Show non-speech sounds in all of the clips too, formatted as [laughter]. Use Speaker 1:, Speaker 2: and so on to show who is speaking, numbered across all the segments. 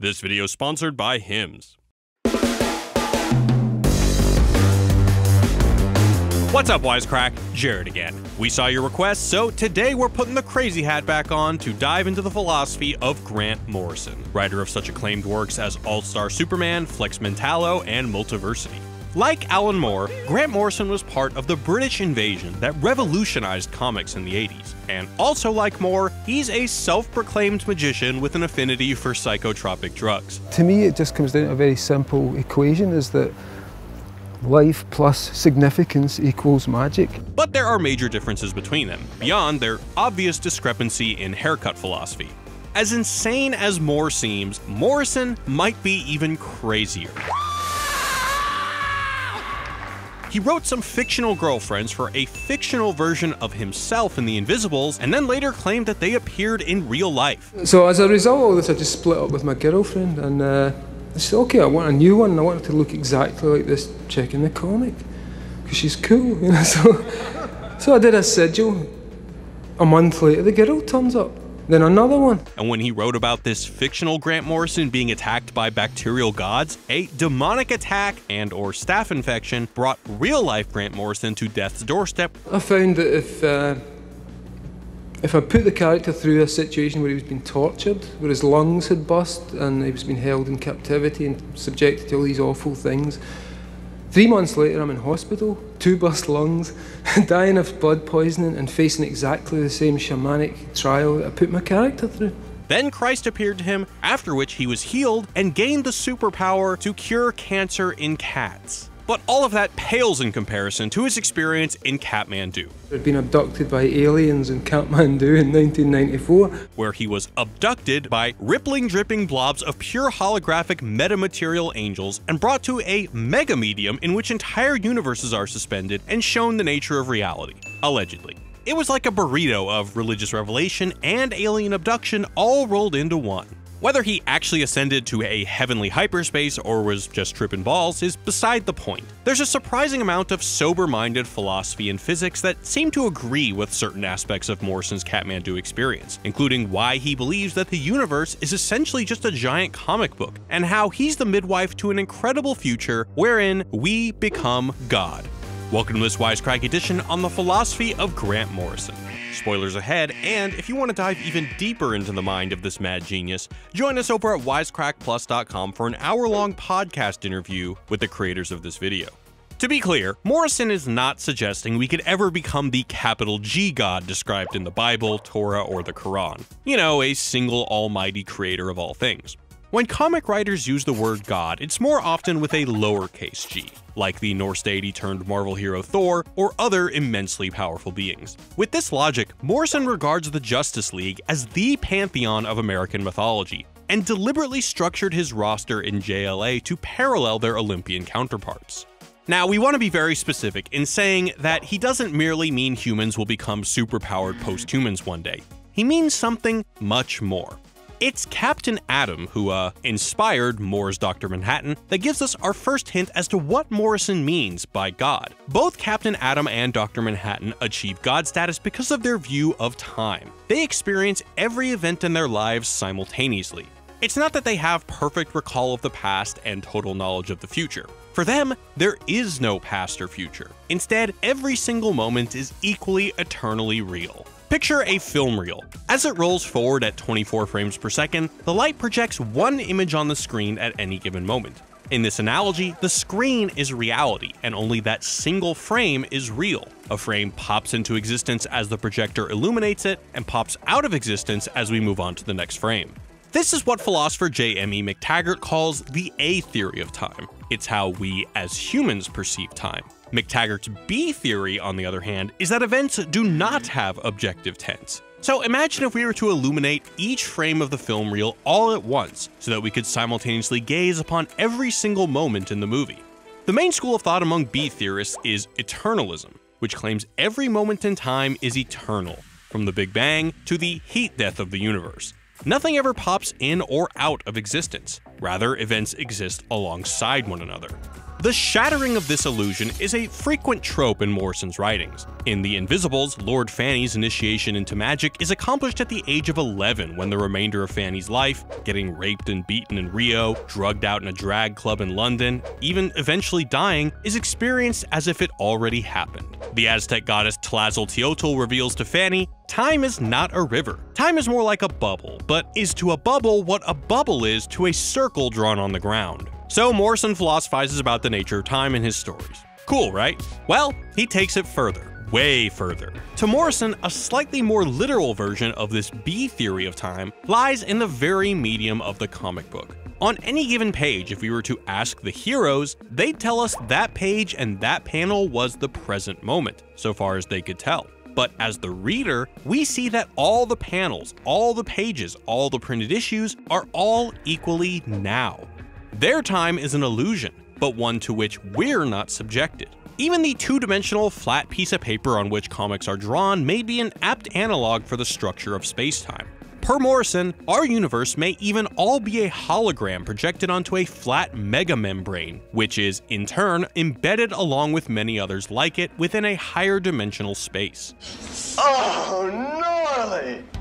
Speaker 1: This video is sponsored by Hims. What's up, Wisecrack? Jared again. We saw your request, so today we're putting the crazy hat back on to dive into the philosophy of Grant Morrison, writer of such acclaimed works as All Star Superman, Flex Mentallo, and Multiversity. Like Alan Moore, Grant Morrison was part of the British invasion that revolutionized comics in the 80s. And also like Moore, he's a self-proclaimed magician with an affinity for psychotropic drugs.
Speaker 2: To me, it just comes down to a very simple equation, is that life plus significance equals magic.
Speaker 1: But there are major differences between them, beyond their obvious discrepancy in haircut philosophy. As insane as Moore seems, Morrison might be even crazier. He wrote some fictional girlfriends for a fictional version of himself in The Invisibles, and then later claimed that they appeared in real life.
Speaker 2: So as a result of this, I just split up with my girlfriend, and uh, I said, okay, I want a new one, and I want her to look exactly like this chick in the comic, because she's cool, [laughs] you know. So, so I did a sigil. A month later, the girl turns up. Then another one.
Speaker 1: And when he wrote about this fictional Grant Morrison being attacked by bacterial gods, a demonic attack and or staph infection brought real-life Grant Morrison to death's doorstep.
Speaker 2: I found that if uh, if I put the character through a situation where he was being tortured, where his lungs had burst and he was being held in captivity and subjected to all these awful things, Three months later, I'm in hospital, two burst lungs, [laughs] dying of blood poisoning, and facing exactly the same shamanic trial that I put my character through.
Speaker 1: Then Christ appeared to him, after which he was healed and gained the superpower to cure cancer in cats. But all of that pales in comparison to his experience in Kathmandu.
Speaker 2: I'd been abducted by aliens in Kathmandu in 1994.
Speaker 1: Where he was abducted by rippling, dripping blobs of pure holographic metamaterial angels and brought to a mega medium in which entire universes are suspended and shown the nature of reality. Allegedly. It was like a burrito of religious revelation and alien abduction all rolled into one. Whether he actually ascended to a heavenly hyperspace or was just tripping balls is beside the point. There's a surprising amount of sober-minded philosophy and physics that seem to agree with certain aspects of Morrison's Kathmandu experience, including why he believes that the universe is essentially just a giant comic book, and how he's the midwife to an incredible future wherein we become God. Welcome to this Wisecrack edition on the philosophy of Grant Morrison. Spoilers ahead, and if you want to dive even deeper into the mind of this mad genius, join us over at wisecrackplus.com for an hour-long podcast interview with the creators of this video. To be clear, Morrison is not suggesting we could ever become the capital G God described in the Bible, Torah, or the Quran. You know, a single almighty creator of all things. When comic writers use the word God, it's more often with a lowercase g, like the Norse deity turned Marvel hero Thor or other immensely powerful beings. With this logic, Morrison regards the Justice League as the pantheon of American mythology, and deliberately structured his roster in JLA to parallel their Olympian counterparts. Now, we want to be very specific in saying that he doesn't merely mean humans will become superpowered post-humans one day. He means something much more. It's Captain Atom who, uh, inspired Moore's Dr. Manhattan that gives us our first hint as to what Morrison means by God. Both Captain Atom and Dr. Manhattan achieve God status because of their view of time. They experience every event in their lives simultaneously. It's not that they have perfect recall of the past and total knowledge of the future. For them, there is no past or future. Instead, every single moment is equally eternally real. Picture a film reel. As it rolls forward at 24 frames per second, the light projects one image on the screen at any given moment. In this analogy, the screen is reality, and only that single frame is real. A frame pops into existence as the projector illuminates it, and pops out of existence as we move on to the next frame. This is what philosopher J.M.E. McTaggart calls the A theory of time. It's how we as humans perceive time. McTaggart's B theory, on the other hand, is that events do not have objective tense. So imagine if we were to illuminate each frame of the film reel all at once, so that we could simultaneously gaze upon every single moment in the movie. The main school of thought among B theorists is eternalism, which claims every moment in time is eternal, from the Big Bang to the heat death of the universe. Nothing ever pops in or out of existence. Rather, events exist alongside one another. The shattering of this illusion is a frequent trope in Morrison's writings. In The Invisibles, Lord Fanny's initiation into magic is accomplished at the age of 11 when the remainder of Fanny's life, getting raped and beaten in Rio, drugged out in a drag club in London, even eventually dying, is experienced as if it already happened. The Aztec goddess Tlazolteotl reveals to Fanny, time is not a river. Time is more like a bubble, but is to a bubble what a bubble is to a circle drawn on the ground. So Morrison philosophizes about the nature of time in his stories. Cool, right? Well, he takes it further, way further. To Morrison, a slightly more literal version of this B theory of time lies in the very medium of the comic book. On any given page, if we were to ask the heroes, they'd tell us that page and that panel was the present moment, so far as they could tell. But as the reader, we see that all the panels, all the pages, all the printed issues are all equally now. Their time is an illusion, but one to which we're not subjected. Even the two-dimensional flat piece of paper on which comics are drawn may be an apt analog for the structure of spacetime. Per Morrison, our universe may even all be a hologram projected onto a flat mega membrane, which is, in turn, embedded along with many others like it within a higher dimensional space.
Speaker 3: Oh,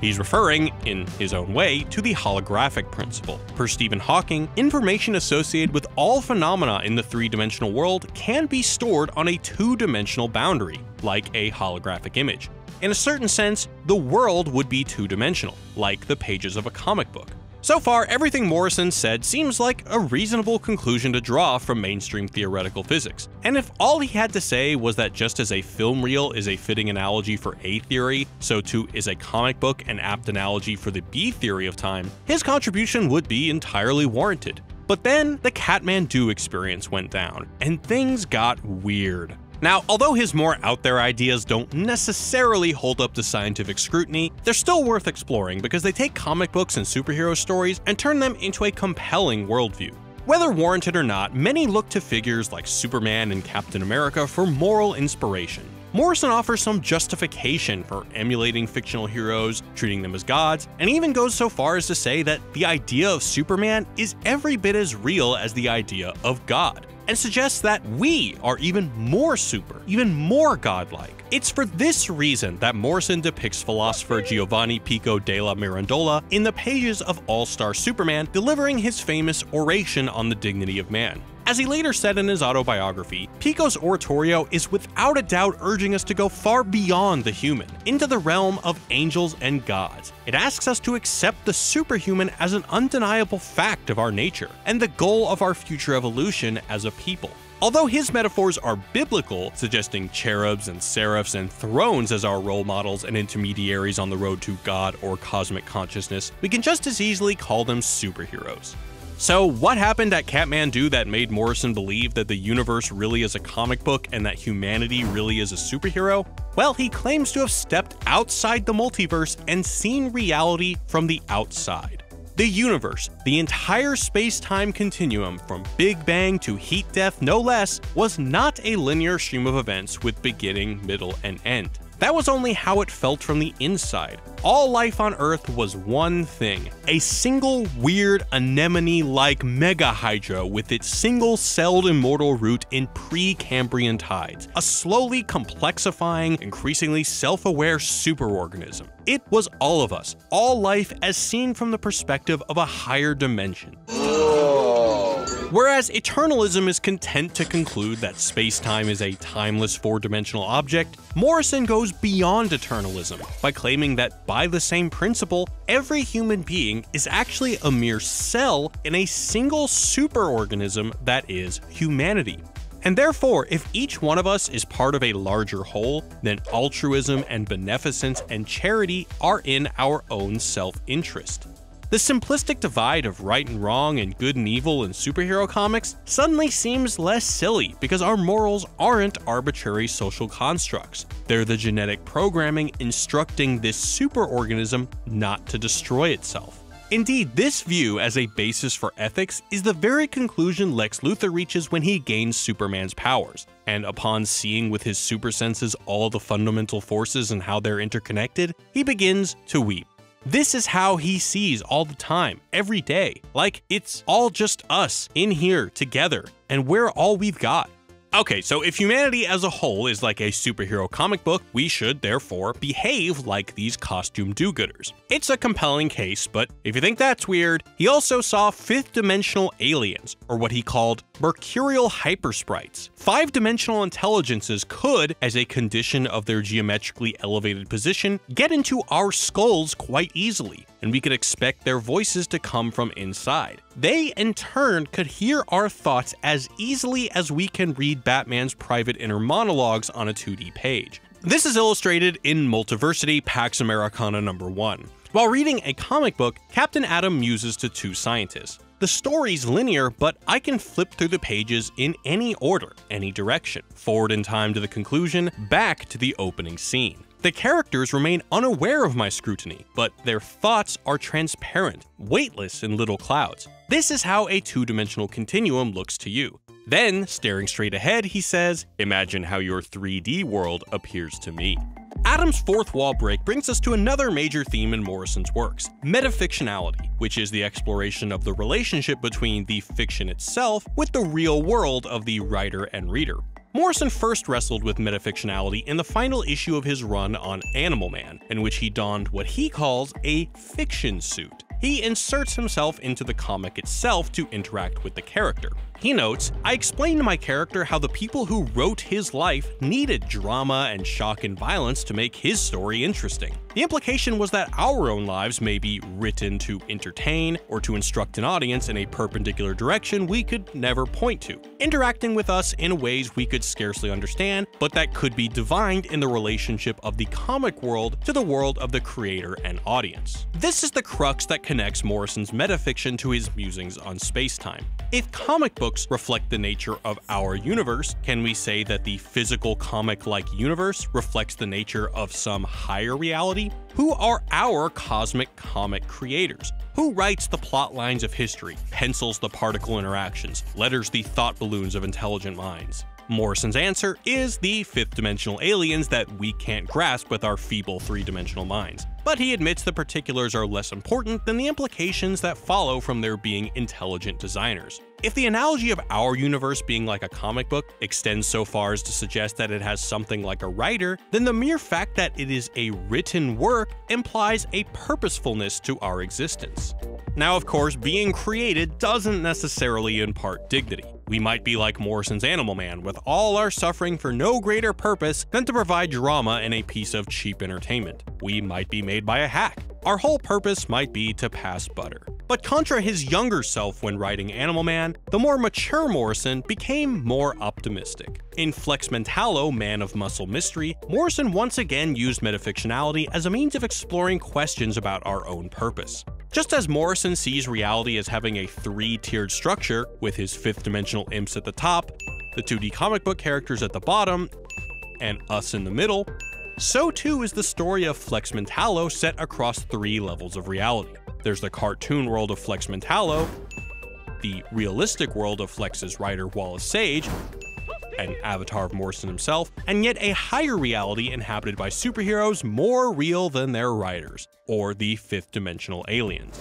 Speaker 1: He's referring, in his own way, to the holographic principle. Per Stephen Hawking, information associated with all phenomena in the three-dimensional world can be stored on a two-dimensional boundary, like a holographic image. In a certain sense, the world would be two-dimensional, like the pages of a comic book. So far, everything Morrison said seems like a reasonable conclusion to draw from mainstream theoretical physics. And if all he had to say was that just as a film reel is a fitting analogy for A theory, so too is a comic book an apt analogy for the B theory of time, his contribution would be entirely warranted. But then the Kathmandu experience went down, and things got weird. Now, although his more out there ideas don't necessarily hold up to scientific scrutiny, they're still worth exploring because they take comic books and superhero stories and turn them into a compelling worldview. Whether warranted or not, many look to figures like Superman and Captain America for moral inspiration. Morrison offers some justification for emulating fictional heroes, treating them as gods, and even goes so far as to say that the idea of Superman is every bit as real as the idea of God and suggests that we are even more super, even more godlike. It's for this reason that Morrison depicts philosopher Giovanni Pico della Mirandola in the pages of All Star Superman delivering his famous oration on the dignity of man. As he later said in his autobiography, Pico's oratorio is without a doubt urging us to go far beyond the human, into the realm of angels and gods. It asks us to accept the superhuman as an undeniable fact of our nature, and the goal of our future evolution as a people. Although his metaphors are biblical, suggesting cherubs and seraphs and thrones as our role models and intermediaries on the road to God or cosmic consciousness, we can just as easily call them superheroes. So, what happened at Kathmandu that made Morrison believe that the universe really is a comic book and that humanity really is a superhero? Well, he claims to have stepped outside the multiverse and seen reality from the outside. The universe, the entire space-time continuum from Big Bang to heat death no less, was not a linear stream of events with beginning, middle, and end. That was only how it felt from the inside. All life on Earth was one thing a single weird anemone like mega hydra with its single celled immortal root in pre Cambrian tides, a slowly complexifying, increasingly self aware superorganism. It was all of us, all life as seen from the perspective of a higher dimension. Whereas eternalism is content to conclude that space-time is a timeless four-dimensional object, Morrison goes beyond eternalism by claiming that by the same principle, every human being is actually a mere cell in a single superorganism that is humanity. And therefore, if each one of us is part of a larger whole, then altruism and beneficence and charity are in our own self-interest. The simplistic divide of right and wrong and good and evil in superhero comics suddenly seems less silly because our morals aren't arbitrary social constructs. They're the genetic programming instructing this superorganism not to destroy itself. Indeed, this view as a basis for ethics is the very conclusion Lex Luthor reaches when he gains Superman's powers, and upon seeing with his super senses all the fundamental forces and how they're interconnected, he begins to weep. This is how he sees all the time, every day. Like it's all just us in here together, and we're all we've got. Okay, so if humanity as a whole is like a superhero comic book, we should therefore behave like these costume do gooders. It's a compelling case, but if you think that's weird, he also saw fifth dimensional aliens, or what he called mercurial hypersprites. Five dimensional intelligences could, as a condition of their geometrically elevated position, get into our skulls quite easily, and we could expect their voices to come from inside. They, in turn, could hear our thoughts as easily as we can read Batman's private inner monologues on a 2D page. This is illustrated in Multiversity Pax Americana number 1. While reading a comic book, Captain Atom muses to two scientists. The story's linear, but I can flip through the pages in any order, any direction, forward in time to the conclusion, back to the opening scene. The characters remain unaware of my scrutiny, but their thoughts are transparent, weightless in little clouds. This is how a two dimensional continuum looks to you. Then, staring straight ahead, he says, Imagine how your 3D world appears to me. Atom's fourth wall break brings us to another major theme in Morrison's works metafictionality, which is the exploration of the relationship between the fiction itself with the real world of the writer and reader. Morrison first wrestled with metafictionality in the final issue of his run on Animal Man, in which he donned what he calls a fiction suit. He inserts himself into the comic itself to interact with the character. He notes, I explained to my character how the people who wrote his life needed drama and shock and violence to make his story interesting. The implication was that our own lives may be written to entertain or to instruct an audience in a perpendicular direction we could never point to, interacting with us in ways we could scarcely understand, but that could be divined in the relationship of the comic world to the world of the creator and audience. This is the crux that connects Morrison's metafiction to his musings on space-time. If comic books reflect the nature of our universe, can we say that the physical comic-like universe reflects the nature of some higher reality? Who are our cosmic comic creators? Who writes the plot lines of history, pencils the particle interactions, letters the thought balloons of intelligent minds? Morrison's answer is the fifth dimensional aliens that we can't grasp with our feeble three dimensional minds. But he admits the particulars are less important than the implications that follow from their being intelligent designers. If the analogy of our universe being like a comic book extends so far as to suggest that it has something like a writer, then the mere fact that it is a written work implies a purposefulness to our existence. Now, of course, being created doesn't necessarily impart dignity. We might be like Morrison's Animal Man, with all our suffering for no greater purpose than to provide drama in a piece of cheap entertainment. We might be made by a hack. Our whole purpose might be to pass butter. But contra his younger self when writing Animal Man, the more mature Morrison became more optimistic. In Flex Mentallo, Man of Muscle Mystery, Morrison once again used metafictionality as a means of exploring questions about our own purpose. Just as Morrison sees reality as having a three-tiered structure, with his fifth dimensional imps at the top, the 2D comic book characters at the bottom, and us in the middle, so too is the story of Flex Mentallo set across three levels of reality. There's the cartoon world of Flex Mentallo, the realistic world of Flex's writer Wallace Sage, an avatar of Morrison himself, and yet a higher reality inhabited by superheroes more real than their writers, or the fifth dimensional aliens.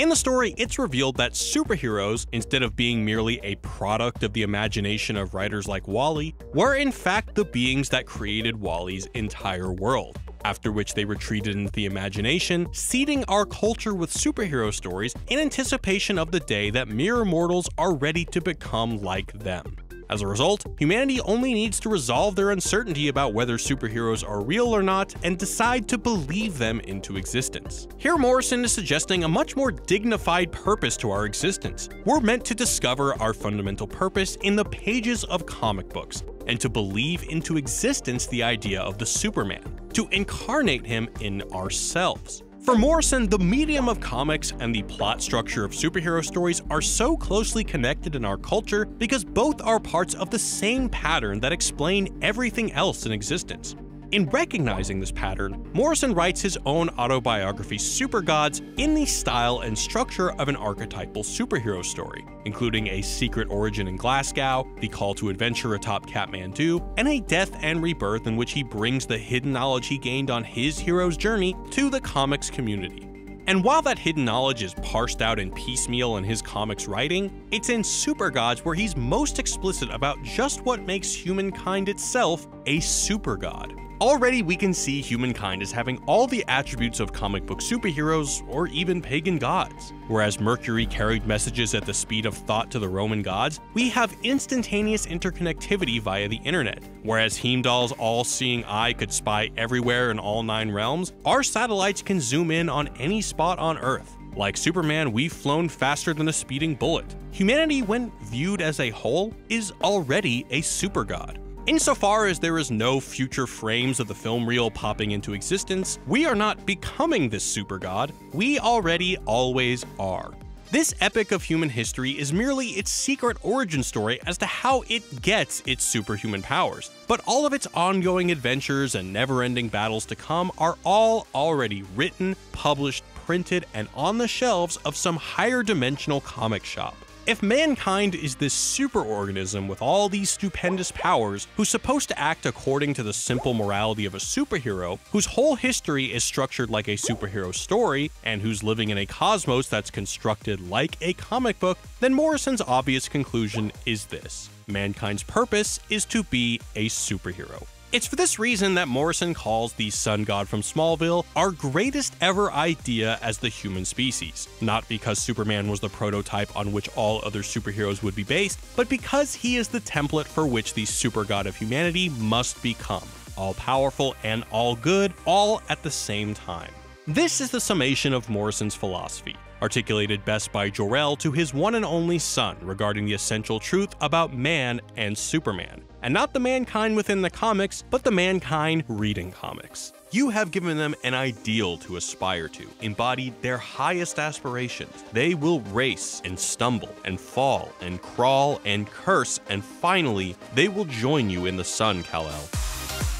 Speaker 1: In the story, it's revealed that superheroes, instead of being merely a product of the imagination of writers like Wally, were in fact the beings that created Wally's entire world. After which they retreated into the imagination, seeding our culture with superhero stories in anticipation of the day that mere mortals are ready to become like them. As a result, humanity only needs to resolve their uncertainty about whether superheroes are real or not and decide to believe them into existence. Here Morrison is suggesting a much more dignified purpose to our existence. We're meant to discover our fundamental purpose in the pages of comic books, and to believe into existence the idea of the Superman, to incarnate him in ourselves. For Morrison, the medium of comics and the plot structure of superhero stories are so closely connected in our culture because both are parts of the same pattern that explain everything else in existence. In recognizing this pattern, Morrison writes his own autobiography Super Gods in the style and structure of an archetypal superhero story, including a secret origin in Glasgow, the call to adventure atop Kathmandu, and a death and rebirth in which he brings the hidden knowledge he gained on his hero's journey to the comics community. And while that hidden knowledge is parsed out in piecemeal in his comics writing, it's in Super Gods where he's most explicit about just what makes humankind itself a super god. Already we can see humankind as having all the attributes of comic book superheroes or even pagan gods. Whereas Mercury carried messages at the speed of thought to the Roman gods, we have instantaneous interconnectivity via the internet. Whereas Heimdall's all-seeing eye could spy everywhere in all nine realms, our satellites can zoom in on any spot on Earth. Like Superman, we've flown faster than a speeding bullet. Humanity, when viewed as a whole, is already a super god. Insofar as there is no future frames of the film reel popping into existence, we are not becoming this super god, we already always are. This epic of human history is merely its secret origin story as to how it gets its superhuman powers, but all of its ongoing adventures and never ending battles to come are all already written, published, printed, and on the shelves of some higher dimensional comic shop. If mankind is this superorganism with all these stupendous powers, who's supposed to act according to the simple morality of a superhero, whose whole history is structured like a superhero story, and who's living in a cosmos that's constructed like a comic book, then Morrison's obvious conclusion is this mankind's purpose is to be a superhero. It's for this reason that Morrison calls the sun god from Smallville our greatest ever idea as the human species. Not because Superman was the prototype on which all other superheroes would be based, but because he is the template for which the super god of humanity must become. All powerful and all good, all at the same time. This is the summation of Morrison's philosophy, articulated best by Jor-El to his one and only son regarding the essential truth about man and Superman. And not the mankind within the comics, but the mankind reading comics. You have given them an ideal to aspire to, embodied their highest aspirations. They will race and stumble and fall and crawl and curse, and finally, they will join you in the sun, Kal-El.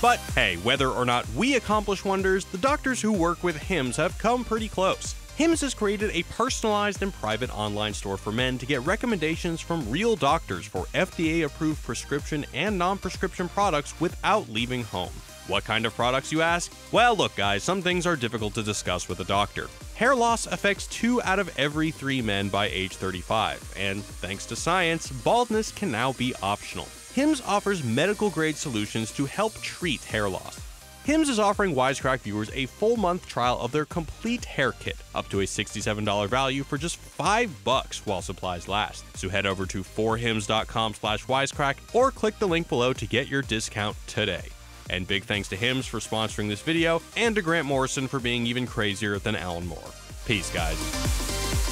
Speaker 1: But hey, whether or not we accomplish wonders, the doctors who work with HIMS have come pretty close. HIMS has created a personalized and private online store for men to get recommendations from real doctors for FDA approved prescription and non prescription products without leaving home. What kind of products, you ask? Well, look, guys, some things are difficult to discuss with a doctor. Hair loss affects two out of every three men by age 35, and thanks to science, baldness can now be optional. HIMS offers medical grade solutions to help treat hair loss. HIMS is offering Wisecrack viewers a full month trial of their complete hair kit, up to a $67 value for just 5 bucks while supplies last. So head over to forhims.com slash wisecrack or click the link below to get your discount today. And big thanks to HIMS for sponsoring this video, and to Grant Morrison for being even crazier than Alan Moore. Peace, guys.